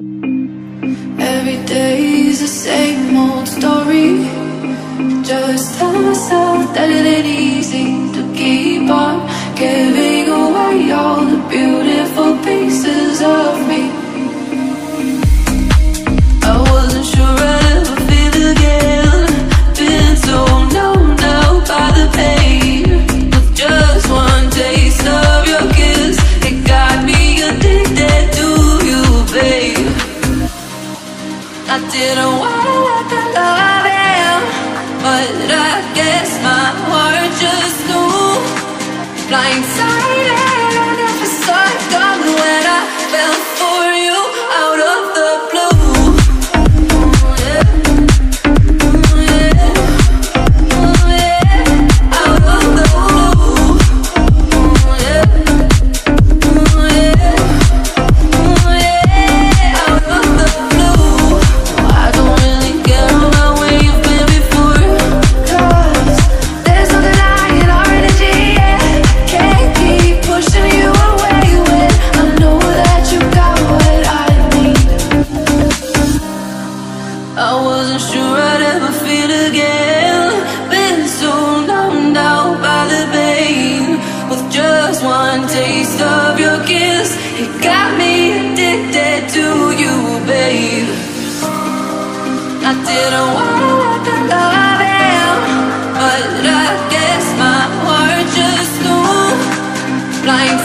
Every day's the same old story. Just tell myself that it ain't easy To keep on giving away all the beautiful pieces. didn't want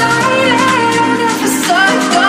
silent, if it's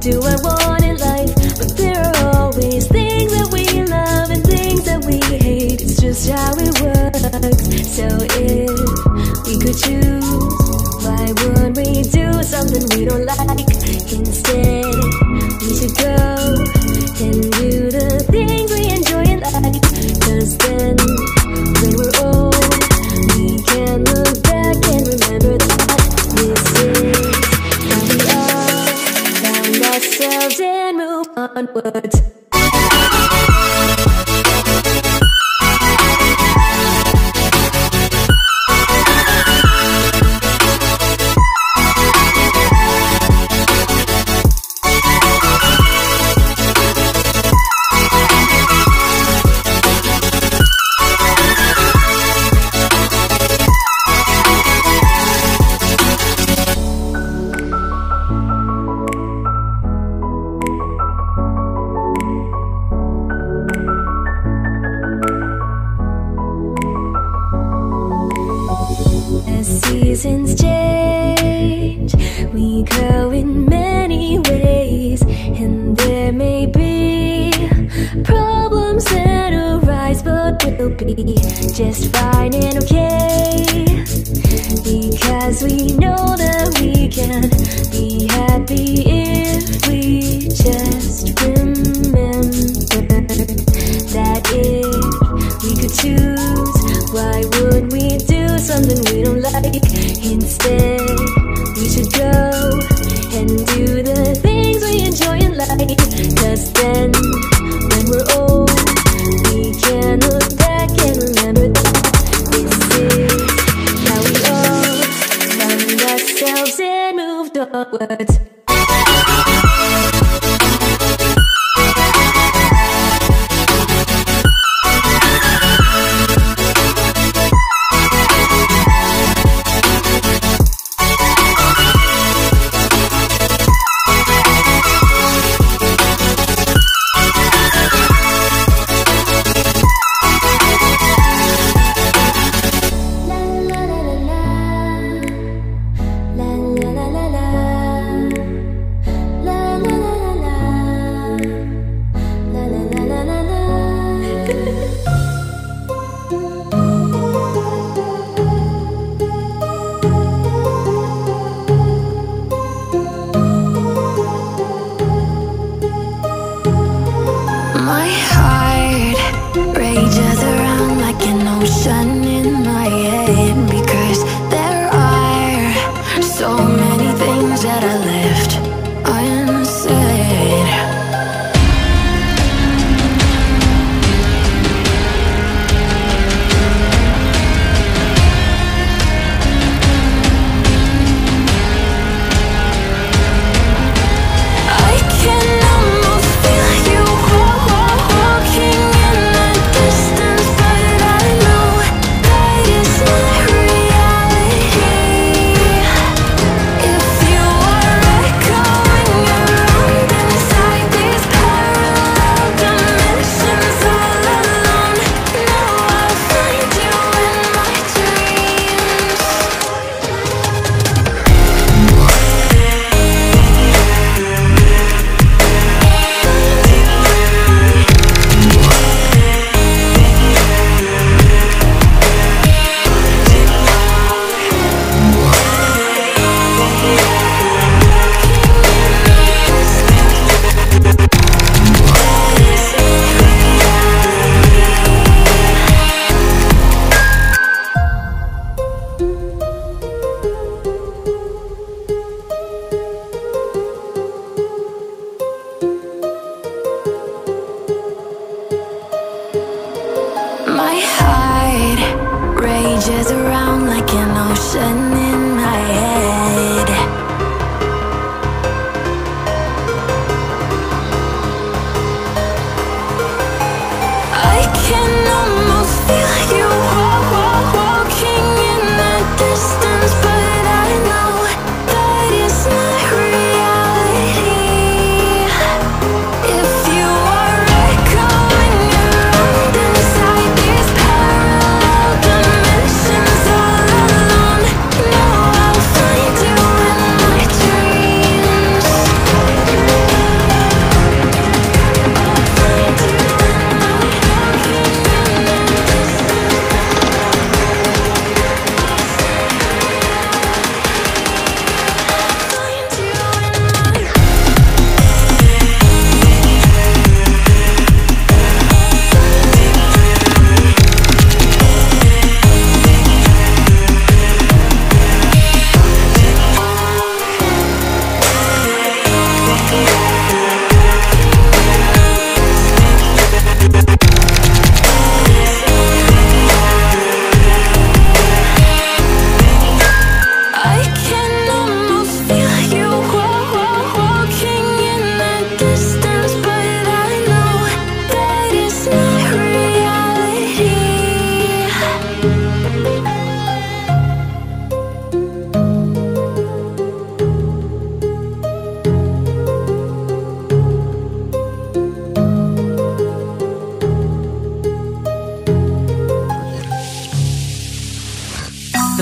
do I want? and move onwards. seasons change. We grow in many ways And there may be Problems that arise But we'll be just fine and okay. Because we know that we can Be happy if we just remember That if we could choose Why would something we don't like instead.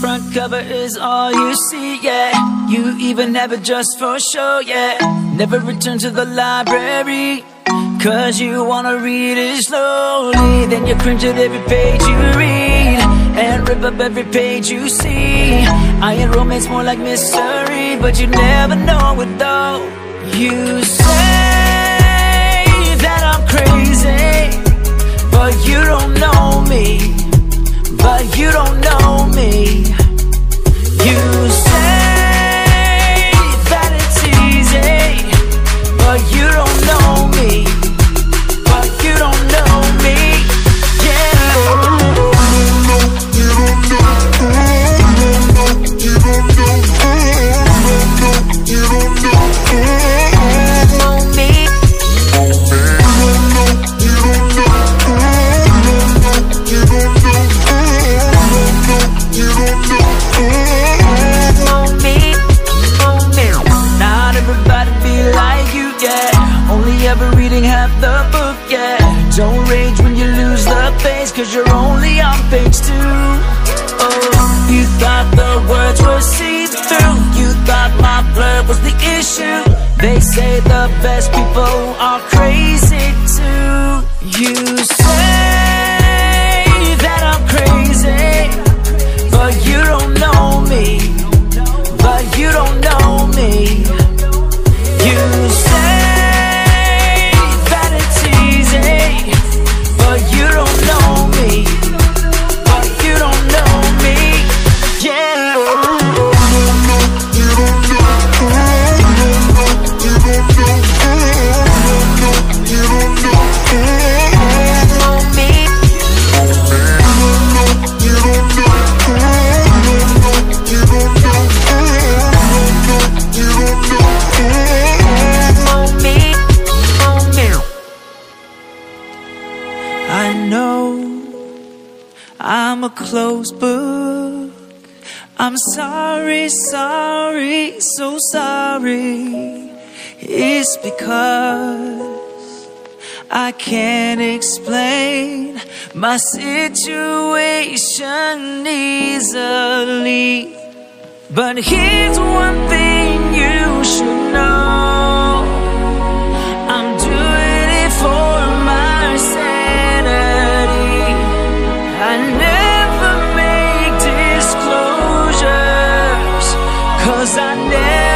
Front cover is all you see, yeah. You even it just for show, yeah. Never return to the library Cause you wanna read it slowly. Then you cringe at every page you read And rip up every page you see. I ain't romance, more like mystery But you never know it though. You say that I'm crazy But you don't know me But you don't know me cause you're only on page two. Oh, you thought the words were see through. You thought my blur was the issue. They say the best people are I'm a closed book. I'm sorry, sorry, so sorry. It's because I can't explain my situation easily. But here's one thing cause I never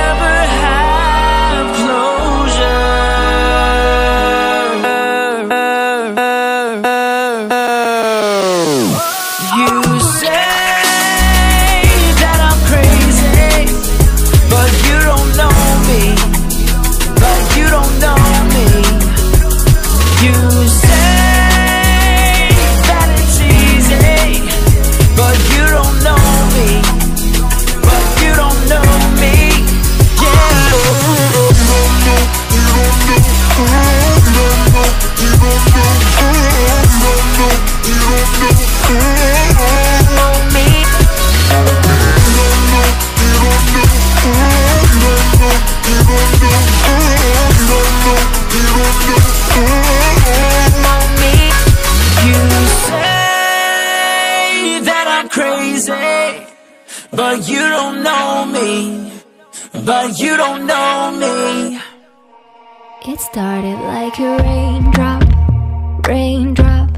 raindrop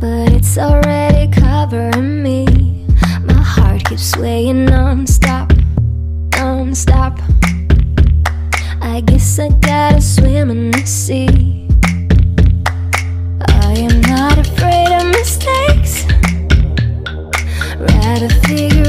But it's already covering me. My heart keeps swaying non-stop, non-stop. I guess I gotta swim in the sea. I am not afraid of mistakes. Rather figure